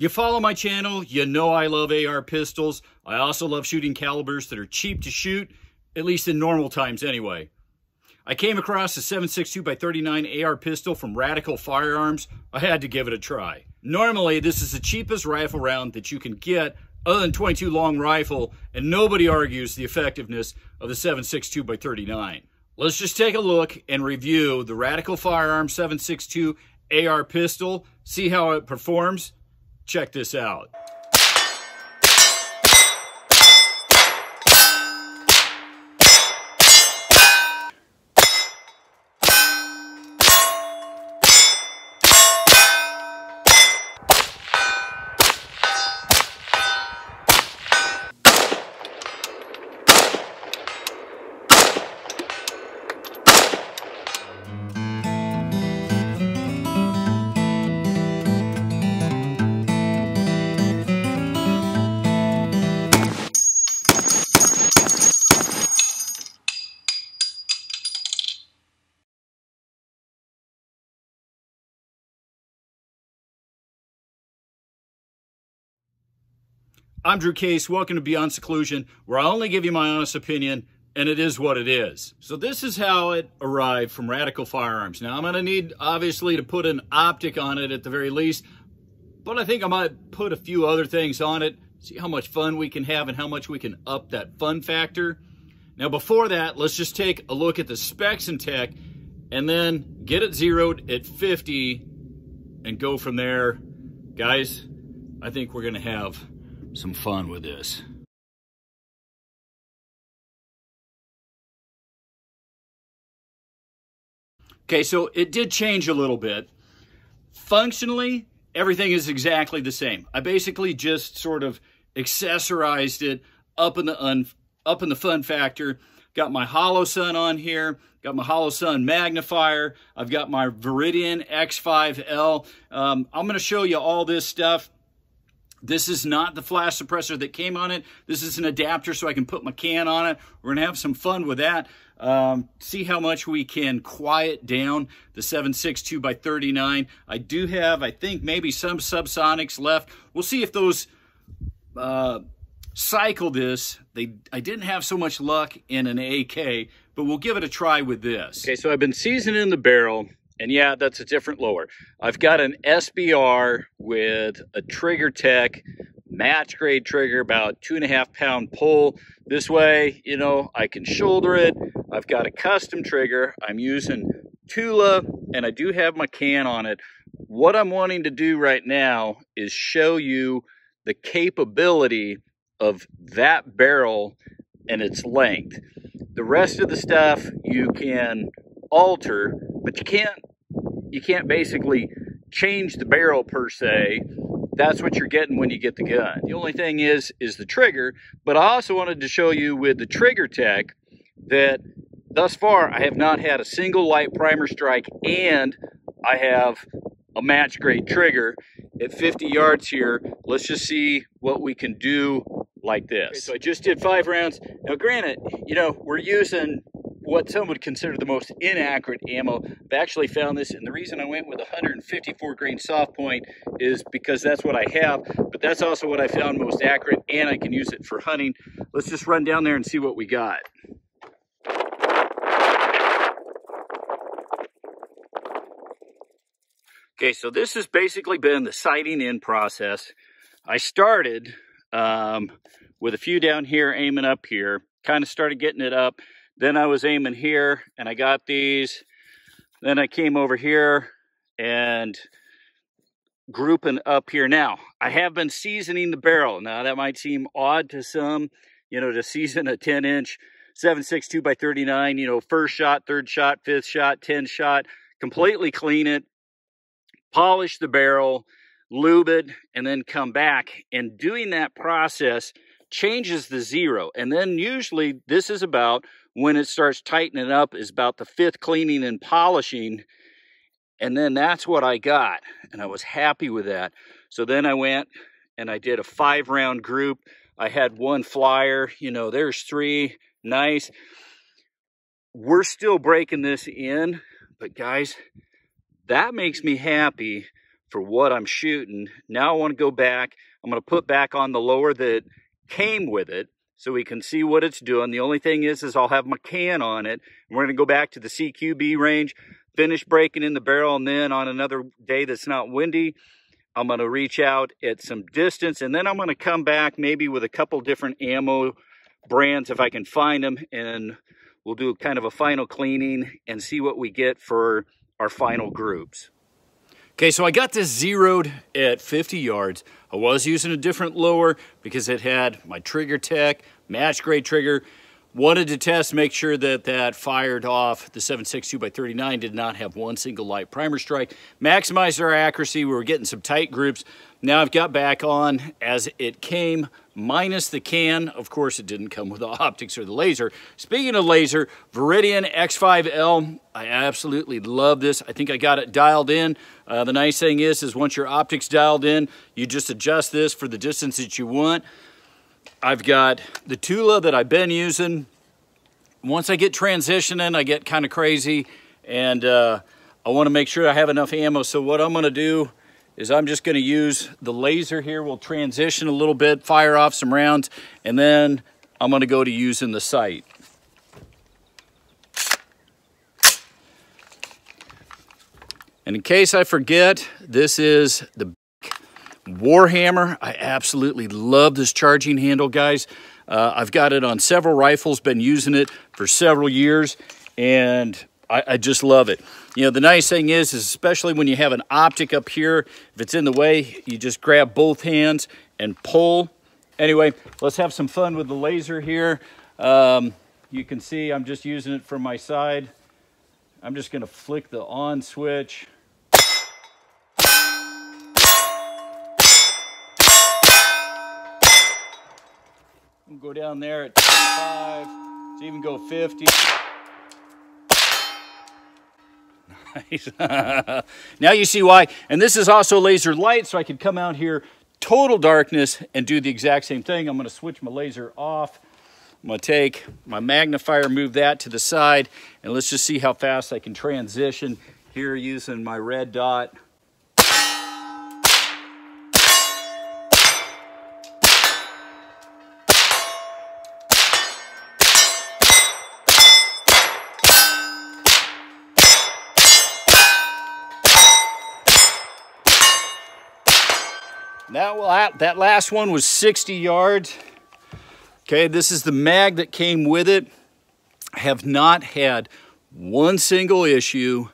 You follow my channel, you know I love AR pistols. I also love shooting calibers that are cheap to shoot, at least in normal times anyway. I came across a 7.62 by 39 AR pistol from Radical Firearms. I had to give it a try. Normally, this is the cheapest rifle round that you can get other than 22 long rifle, and nobody argues the effectiveness of the 7.62 by 39. Let's just take a look and review the Radical Firearms 7.62 AR pistol, see how it performs, Check this out. I'm Drew Case. Welcome to Beyond Seclusion, where I only give you my honest opinion, and it is what it is. So this is how it arrived from Radical Firearms. Now, I'm going to need, obviously, to put an optic on it at the very least, but I think I might put a few other things on it, see how much fun we can have and how much we can up that fun factor. Now, before that, let's just take a look at the specs and tech, and then get it zeroed at 50 and go from there. Guys, I think we're going to have some fun with this. Okay, so it did change a little bit. Functionally, everything is exactly the same. I basically just sort of accessorized it up in the up in the fun factor. Got my Holosun on here. Got my Holosun magnifier. I've got my Viridian X5L. Um, I'm going to show you all this stuff this is not the flash suppressor that came on it. This is an adapter so I can put my can on it. We're to have some fun with that. Um, see how much we can quiet down the 7.62 by 39. I do have, I think, maybe some subsonics left. We'll see if those uh, cycle this. They, I didn't have so much luck in an AK, but we'll give it a try with this. Okay, so I've been seasoning the barrel and yeah, that's a different lower. I've got an SBR with a Trigger Tech match grade trigger, about two and a half pound pull. This way, you know, I can shoulder it. I've got a custom trigger. I'm using Tula and I do have my can on it. What I'm wanting to do right now is show you the capability of that barrel and its length. The rest of the stuff you can alter, but you can't you can't basically change the barrel per se. That's what you're getting when you get the gun. The only thing is, is the trigger. But I also wanted to show you with the Trigger Tech that thus far I have not had a single light primer strike and I have a match grade trigger at 50 yards here. Let's just see what we can do like this. Okay, so I just did five rounds. Now granted, you know, we're using what some would consider the most inaccurate ammo. I've actually found this, and the reason I went with 154 grain soft point is because that's what I have, but that's also what I found most accurate, and I can use it for hunting. Let's just run down there and see what we got. Okay, so this has basically been the sighting in process. I started um, with a few down here aiming up here, kind of started getting it up, then I was aiming here and I got these. Then I came over here and grouping up here. Now, I have been seasoning the barrel. Now, that might seem odd to some, you know, to season a 10 inch 7.62 by 39, you know, first shot, third shot, fifth shot, 10 shot, completely clean it, polish the barrel, lube it, and then come back. And doing that process changes the zero. And then usually this is about when it starts tightening up is about the fifth cleaning and polishing. And then that's what I got. And I was happy with that. So then I went and I did a five round group. I had one flyer, you know, there's three, nice. We're still breaking this in, but guys, that makes me happy for what I'm shooting. Now I want to go back. I'm going to put back on the lower that came with it so we can see what it's doing. The only thing is, is I'll have my can on it. And we're going to go back to the CQB range, finish breaking in the barrel, and then on another day that's not windy, I'm going to reach out at some distance, and then I'm going to come back maybe with a couple different ammo brands if I can find them, and we'll do kind of a final cleaning and see what we get for our final groups. Okay, so I got this zeroed at 50 yards. I was using a different lower because it had my trigger tech, match grade trigger. Wanted to test, make sure that that fired off. The 762 by 39 did not have one single light primer strike. Maximized our accuracy. We were getting some tight groups. Now I've got back on as it came, minus the can. Of course, it didn't come with the optics or the laser. Speaking of laser, Viridian X5L, I absolutely love this. I think I got it dialed in. Uh, the nice thing is, is once your optics dialed in, you just adjust this for the distance that you want. I've got the Tula that I've been using. Once I get transitioning, I get kind of crazy and uh, I want to make sure I have enough ammo. So what I'm going to do is I'm just going to use the laser here. We'll transition a little bit, fire off some rounds, and then I'm going to go to using the sight. And in case I forget, this is the Warhammer. I absolutely love this charging handle, guys. Uh, I've got it on several rifles, been using it for several years, and I, I, just love it. You know, the nice thing is, is especially when you have an optic up here, if it's in the way, you just grab both hands and pull. Anyway, let's have some fun with the laser here. Um, you can see I'm just using it from my side. I'm just gonna flick the on switch. Go down there at 25, let's even go 50. Nice. now you see why. And this is also laser light, so I could come out here total darkness and do the exact same thing. I'm going to switch my laser off. I'm going to take my magnifier, move that to the side, and let's just see how fast I can transition here using my red dot. That, that last one was 60 yards. Okay, this is the mag that came with it. I have not had one single issue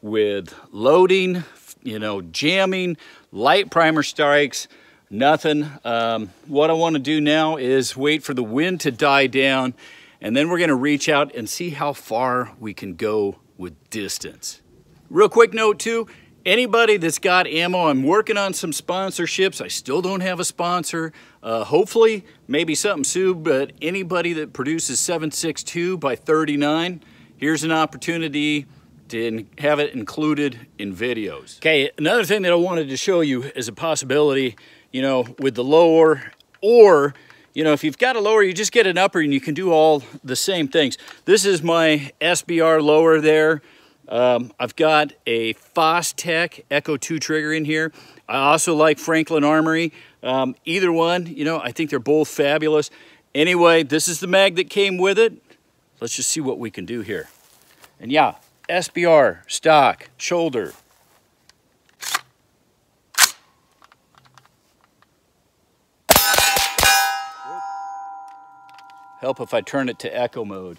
with loading, you know, jamming, light primer strikes, nothing. Um, what I want to do now is wait for the wind to die down and then we're going to reach out and see how far we can go with distance. Real quick note too, anybody that's got ammo, I'm working on some sponsorships. I still don't have a sponsor. Uh, hopefully, maybe something soon, but anybody that produces 762 by 39, here's an opportunity to have it included in videos. Okay, another thing that I wanted to show you is a possibility, you know, with the lower or you know, if you've got a lower, you just get an upper and you can do all the same things. This is my SBR lower there. Um, I've got a Fostech Echo 2 trigger in here. I also like Franklin Armory. Um, either one, you know, I think they're both fabulous. Anyway, this is the mag that came with it. Let's just see what we can do here. And yeah, SBR, stock, shoulder. Help if I turn it to echo mode.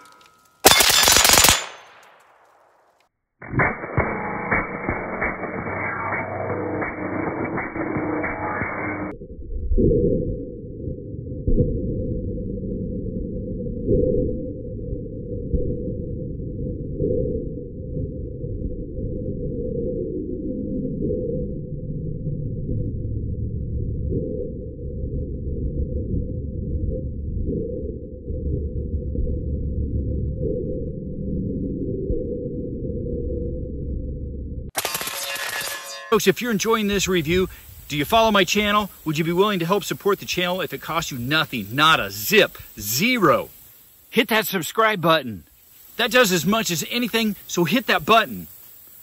Folks, if you're enjoying this review, do you follow my channel? Would you be willing to help support the channel if it costs you nothing, not a zip, zero? Hit that subscribe button. That does as much as anything, so hit that button.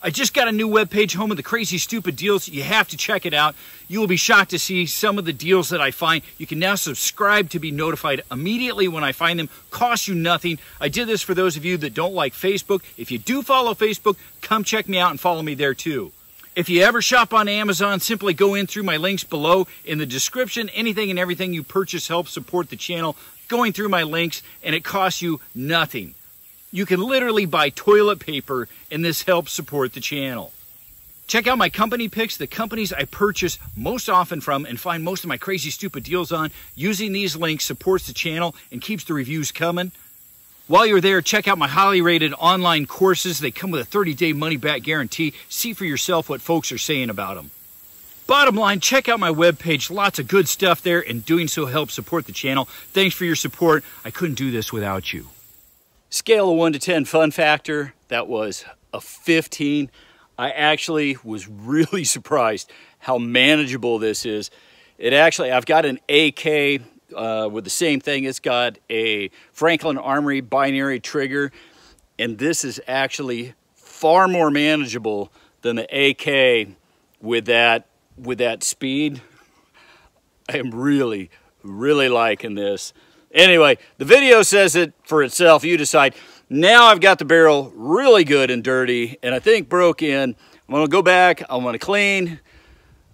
I just got a new webpage, home of the crazy stupid deals. You have to check it out. You will be shocked to see some of the deals that I find. You can now subscribe to be notified immediately when I find them. Costs you nothing. I did this for those of you that don't like Facebook. If you do follow Facebook, come check me out and follow me there too. If you ever shop on Amazon, simply go in through my links below in the description. Anything and everything you purchase helps support the channel. Going through my links, and it costs you nothing. You can literally buy toilet paper and this helps support the channel. Check out my company picks, the companies I purchase most often from and find most of my crazy stupid deals on. Using these links supports the channel and keeps the reviews coming. While you're there, check out my highly rated online courses. They come with a 30-day money-back guarantee. See for yourself what folks are saying about them. Bottom line, check out my webpage. Lots of good stuff there, and doing so helps support the channel. Thanks for your support. I couldn't do this without you. Scale of 1 to 10 fun factor, that was a 15. I actually was really surprised how manageable this is. It actually, I've got an AK uh, with the same thing. It's got a Franklin Armory binary trigger, and this is actually far more manageable than the AK with that, with that speed. I am really, really liking this. Anyway, the video says it for itself. You decide. Now I've got the barrel really good and dirty, and I think broke in. I'm gonna go back, I'm gonna clean,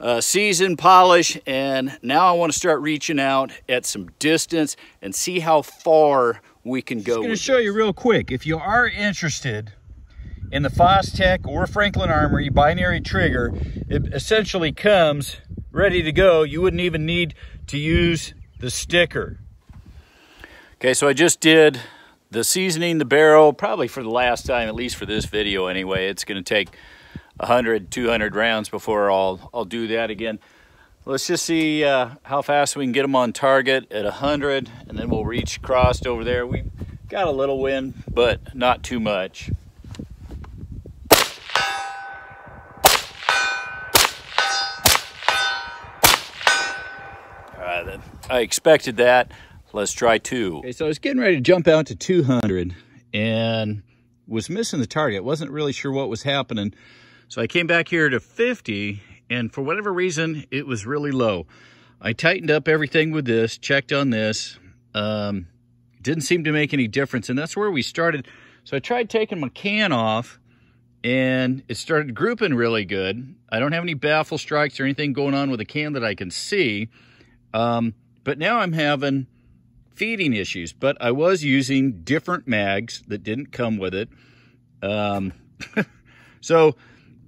uh, season, polish, and now I wanna start reaching out at some distance and see how far we can go. I'm gonna show this. you real quick. If you are interested in the Fostech or Franklin Armory binary trigger, it essentially comes ready to go. You wouldn't even need to use the sticker. Okay, so I just did the seasoning the barrel, probably for the last time, at least for this video anyway. It's gonna take 100, 200 rounds before I'll, I'll do that again. Let's just see uh, how fast we can get them on target at 100, and then we'll reach crossed over there. We've got a little wind, but not too much. All right. I expected that. Let's try two. Okay, so I was getting ready to jump out to 200 and was missing the target. Wasn't really sure what was happening. So I came back here to 50 and for whatever reason, it was really low. I tightened up everything with this, checked on this. Um, didn't seem to make any difference and that's where we started. So I tried taking my can off and it started grouping really good. I don't have any baffle strikes or anything going on with the can that I can see. Um, but now I'm having feeding issues, but I was using different mags that didn't come with it. Um, so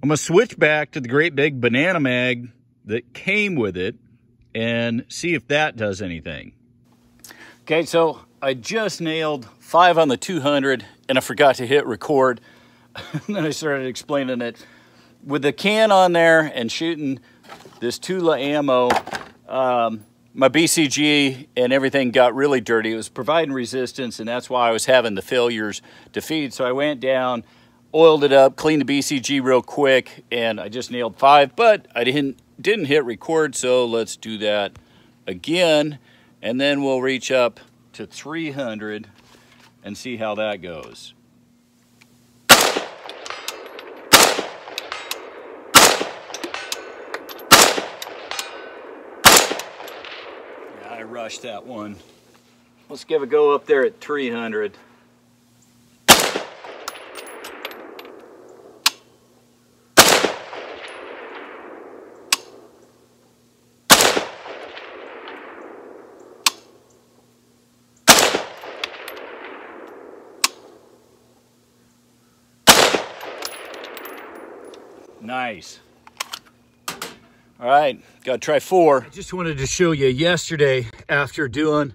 I'm going to switch back to the great big banana mag that came with it and see if that does anything. Okay, so I just nailed five on the 200 and I forgot to hit record. and then I started explaining it. With the can on there and shooting this Tula ammo, um, my BCG and everything got really dirty. It was providing resistance, and that's why I was having the failures to feed. So I went down, oiled it up, cleaned the BCG real quick, and I just nailed five, but I didn't, didn't hit record, so let's do that again, and then we'll reach up to 300 and see how that goes. Yeah, I rushed that one. Let's give a go up there at 300. Nice. All right, gotta try four. I just wanted to show you yesterday after doing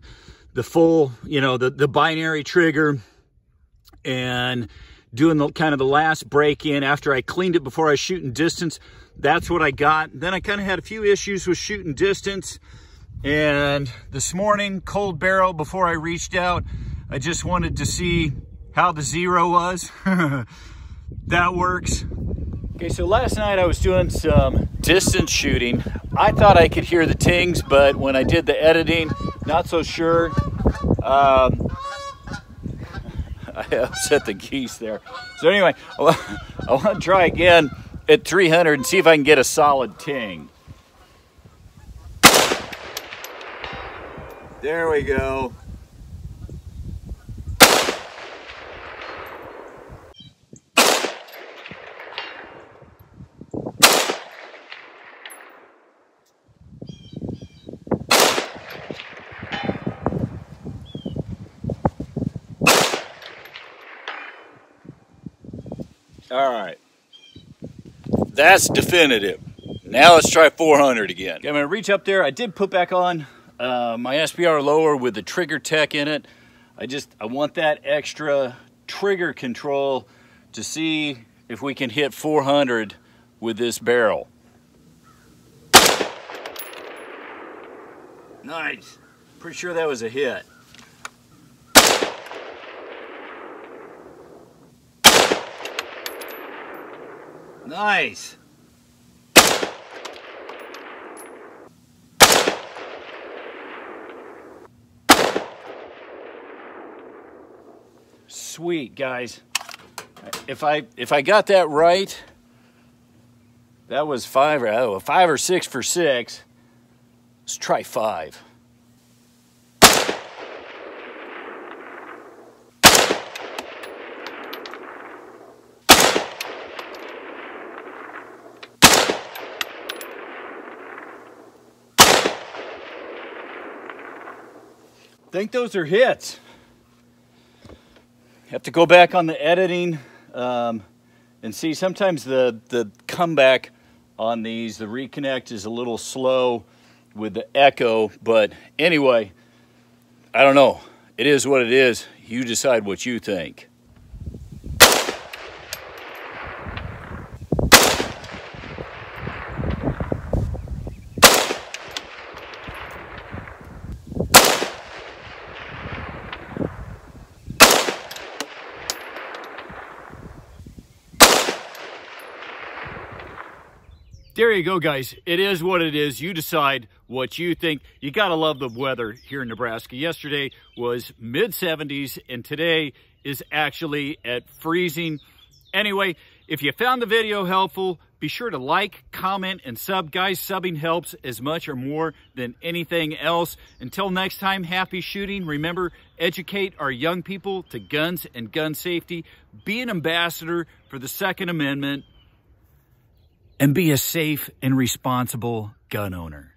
the full, you know, the, the binary trigger and doing the kind of the last break in after I cleaned it before I was shooting distance. That's what I got. Then I kind of had a few issues with shooting distance. And this morning, cold barrel, before I reached out, I just wanted to see how the zero was. that works. Okay, so last night I was doing some distance shooting. I thought I could hear the tings, but when I did the editing, not so sure. Um, I I upset the geese there. So anyway, I want to try again at 300 and see if I can get a solid ting. There we go. All right. That's definitive. Now let's try 400 again. Okay, I'm gonna reach up there. I did put back on uh, my SBR lower with the trigger tech in it. I just, I want that extra trigger control to see if we can hit 400 with this barrel. Nice. Pretty sure that was a hit. Nice. Sweet, guys. If I if I got that right, that was five or oh, five or six for six. Let's try five. Think those are hits. Have to go back on the editing um, and see. Sometimes the, the comeback on these, the reconnect is a little slow with the echo. But anyway, I don't know. It is what it is. You decide what you think. There you go, guys. It is what it is. You decide what you think. You got to love the weather here in Nebraska. Yesterday was mid 70s and today is actually at freezing. Anyway, if you found the video helpful, be sure to like, comment, and sub. Guys, subbing helps as much or more than anything else. Until next time, happy shooting. Remember, educate our young people to guns and gun safety. Be an ambassador for the Second Amendment and be a safe and responsible gun owner.